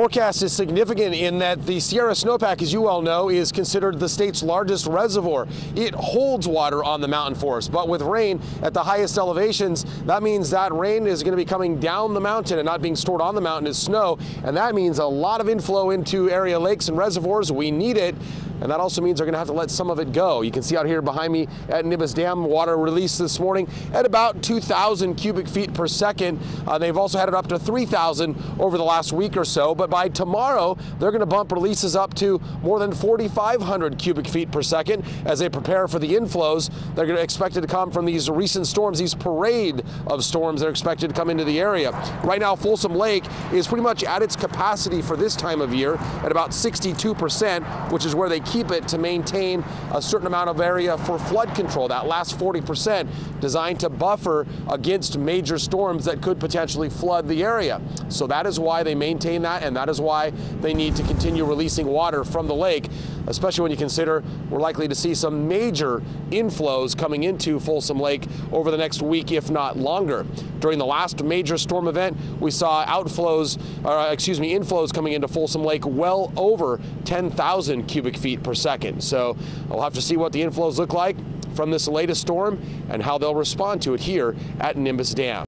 Forecast is significant in that the Sierra Snowpack, as you all know, is considered the state's largest reservoir. It holds water on the mountain forest, but with rain at the highest elevations, that means that rain is going to be coming down the mountain and not being stored on the mountain as snow, and that means a lot of inflow into area lakes and reservoirs. We need it. And that also means they're going to have to let some of it go. You can see out here behind me at Nimbus Dam, water released this morning at about 2,000 cubic feet per second. Uh, they've also had it up to 3,000 over the last week or so. But by tomorrow, they're going to bump releases up to more than 4,500 cubic feet per second as they prepare for the inflows. They're going to expect it to come from these recent storms, these parade of storms that are expected to come into the area. Right now, Folsom Lake is pretty much at its capacity for this time of year at about 62%, which is where they keep it to maintain a certain amount of area for flood control. That last 40% designed to buffer against major storms that could potentially flood the area. So that is why they maintain that, and that is why they need to continue releasing water from the lake, especially when you consider we're likely to see some major inflows coming into Folsom Lake over the next week, if not longer. During the last major storm event, we saw outflows, uh, excuse me, inflows coming into Folsom Lake well over 10,000 cubic feet per second. So we'll have to see what the inflows look like from this latest storm and how they'll respond to it here at Nimbus Dam.